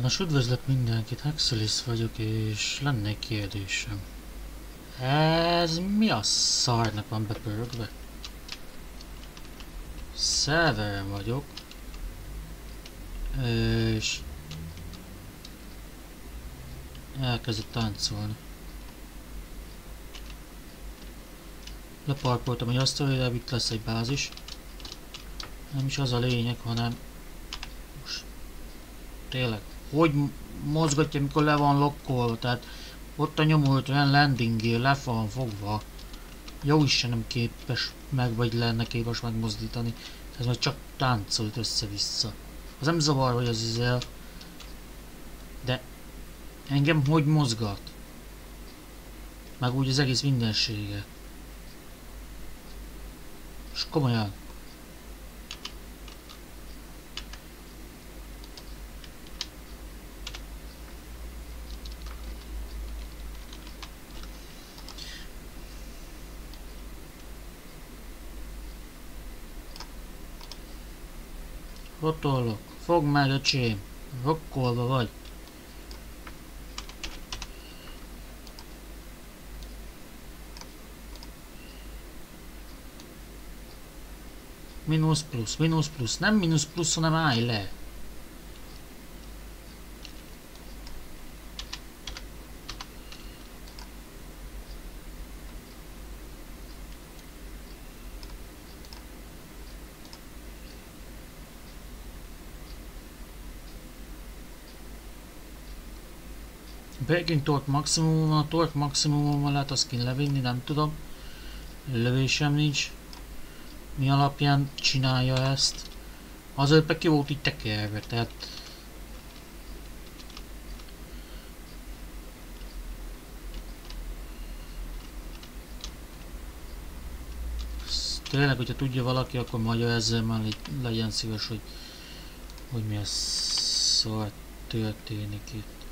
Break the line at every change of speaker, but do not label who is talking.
Nos, üdvözlök mindenkit, Hexelis vagyok, és lenne kérdésem. Ez mi a szarnak van bepörögve? Szerveren vagyok, és elkezdett táncolni. Leparkoltam egy asztalra, itt lesz egy bázis. Nem is az a lényeg, hanem tényleg, hogy mozgatja, mikor le van lokkolva, tehát ott a nyomult olyan landingé le van fogva. Jó Isten nem képes meg, vagy lenne képes megmozdítani. Ez majd csak táncolt össze-vissza. Az nem zavar, hogy az izel. De engem hogy mozgat? Meg úgy az egész mindensége. És komolyan. Rotolok. Fogd meg, öcsém. Rokkolva vagy. Minusz plusz, minusz plusz. Nem minusz plusz, hanem állj le. Breaking torque maximum, a torque maximumon lehet azt kéne levinni, nem tudom. Lövésem nincs. Mi alapján csinálja ezt? Azért meg ki volt itt tekerve, tehát... Tényleg, hogyha tudja valaki, akkor magyar ezzel már legyen szíves, hogy, hogy mi a szar történik itt.